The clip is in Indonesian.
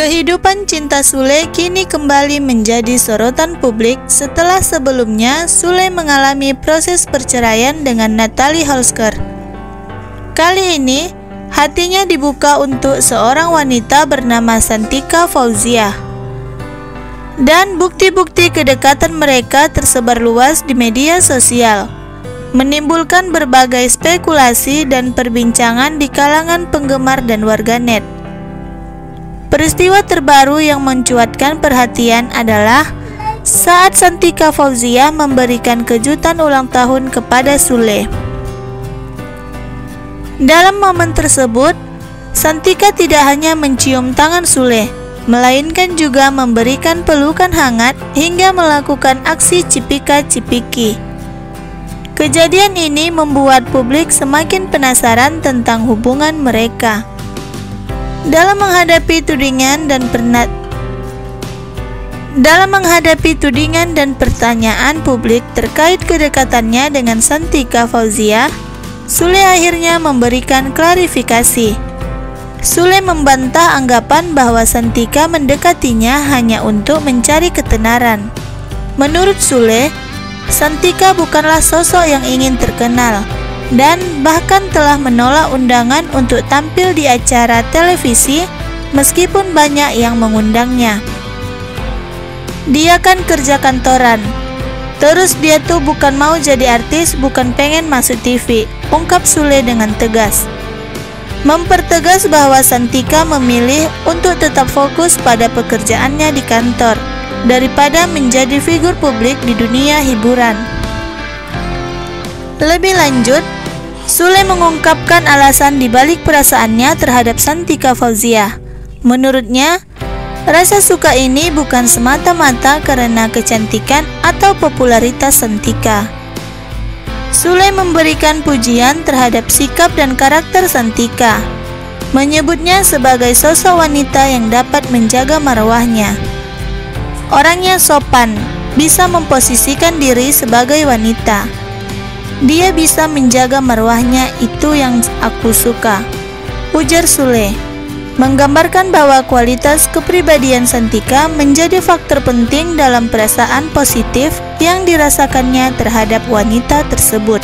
Kehidupan cinta Sule kini kembali menjadi sorotan publik setelah sebelumnya Sule mengalami proses perceraian dengan Natalie Holsker. Kali ini, hatinya dibuka untuk seorang wanita bernama Santika Fauzia. Dan bukti-bukti kedekatan mereka tersebar luas di media sosial, menimbulkan berbagai spekulasi dan perbincangan di kalangan penggemar dan warganet. Peristiwa terbaru yang mencuatkan perhatian adalah saat Santika Fauzia memberikan kejutan ulang tahun kepada Sule. Dalam momen tersebut, Santika tidak hanya mencium tangan Sule, melainkan juga memberikan pelukan hangat hingga melakukan aksi cipika-cipiki. Kejadian ini membuat publik semakin penasaran tentang hubungan mereka. Dalam menghadapi tudingan dan pernat dalam menghadapi tudingan dan pertanyaan publik terkait kedekatannya dengan Santika Fauzia, Sule akhirnya memberikan klarifikasi. Sule membantah anggapan bahwa Santika mendekatinya hanya untuk mencari ketenaran. Menurut Sule, Santika bukanlah sosok yang ingin terkenal, dan bahkan telah menolak undangan untuk tampil di acara televisi meskipun banyak yang mengundangnya. Dia kan kerja kantoran. Terus dia tuh bukan mau jadi artis, bukan pengen masuk TV, ungkap Sule dengan tegas. Mempertegas bahwa Santika memilih untuk tetap fokus pada pekerjaannya di kantor daripada menjadi figur publik di dunia hiburan. Lebih lanjut, Sule mengungkapkan alasan dibalik perasaannya terhadap Santika Fauzia. Menurutnya, rasa suka ini bukan semata-mata karena kecantikan atau popularitas Santika. Sule memberikan pujian terhadap sikap dan karakter Santika, menyebutnya sebagai sosok wanita yang dapat menjaga marwahnya. Orangnya sopan, bisa memposisikan diri sebagai wanita dia bisa menjaga marwahnya itu yang aku suka. Ujar Sule, menggambarkan bahwa kualitas kepribadian Santika menjadi faktor penting dalam perasaan positif yang dirasakannya terhadap wanita tersebut.